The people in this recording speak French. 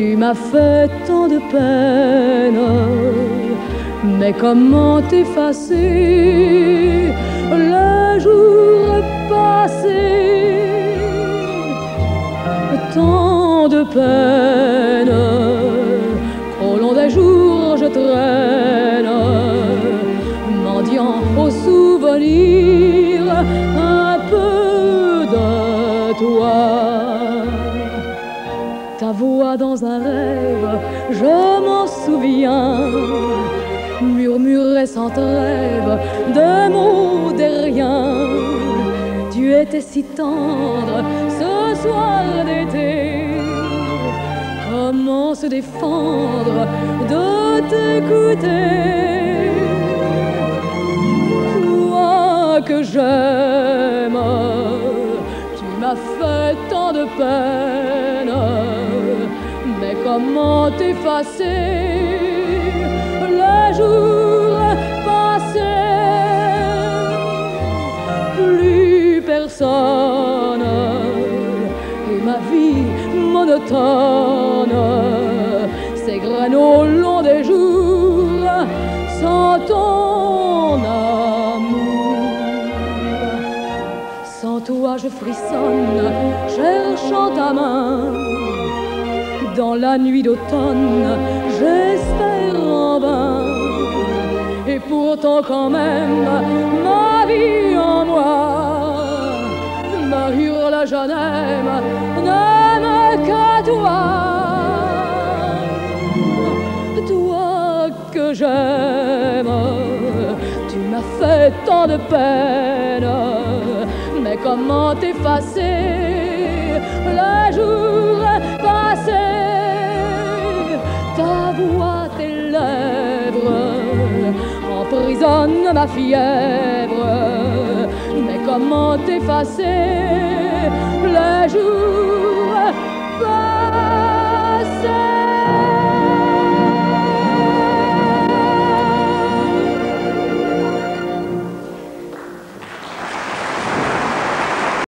m'as fait tant de peine, mais comment effacer le jour passé? Tant de peine. Qu'au long des jours je traîne, mendiant au souvenir un peu de toi voix dans un rêve, je m'en souviens, murmurait sans trêve de mots de rien. Tu étais si tendre ce soir d'été. Comment se défendre de t'écouter? Toi que j'aime, tu m'as fait tant de peine comment effacer le jour passé? Plus personne et ma vie monotone. S'égrène au long des jours sans ton amour. Sans toi je frissonne, cherchant ta main dans la nuit d'automne, j'espère en vain. Et pourtant quand même, ma vie en moi me hurle, je n'aime, n'aime que toi. Toi que j'aime, tu m'as fait tant de peine, mais comment effacer le jour passé ta voix, tes lèvres emprisonnent ma fièvre. Mais comment effacer le jour passé